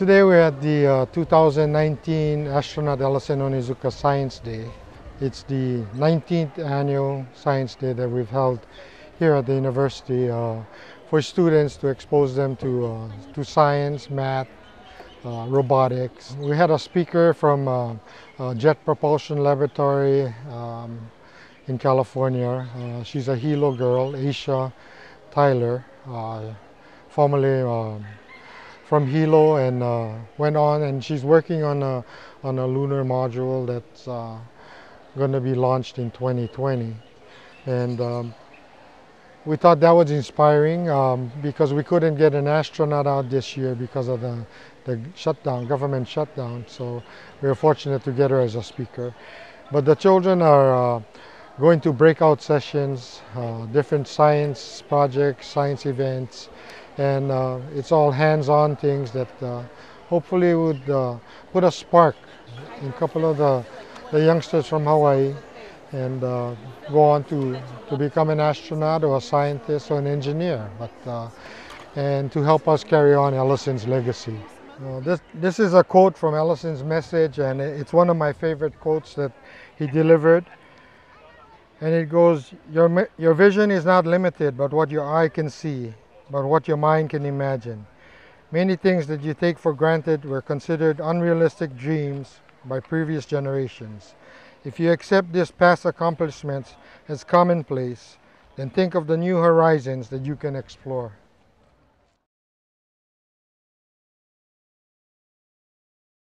Today we're at the uh, 2019 Astronaut Ellison Onizuka Science Day. It's the 19th annual Science Day that we've held here at the university uh, for students to expose them to, uh, to science, math, uh, robotics. We had a speaker from uh, uh, Jet Propulsion Laboratory um, in California. she's a Hilo girl, Asia Tyler, formerly um, from Hilo and uh, went on and she's working on a, on a lunar module that's uh, going to be launched in 2020 and um, we thought that was inspiring um, because we couldn't get an astronaut out this year because of the, the shutdown, government shutdown. So we were fortunate to get her as a speaker. But the children are uh, going to breakout sessions, uh, different science projects, science events, and uh, it's all hands-on things that uh, hopefully would uh, put a spark in a couple of the, the youngsters from Hawaii and uh, go on to, to become an astronaut or a scientist or an engineer, but, uh, and to help us carry on Ellison's legacy. This, this is a quote from Ellison's message and it's one of my favorite quotes that he delivered. And it goes, your, your vision is not limited but what your eye can see but what your mind can imagine. Many things that you take for granted were considered unrealistic dreams by previous generations. If you accept these past accomplishments as commonplace, then think of the new horizons that you can explore.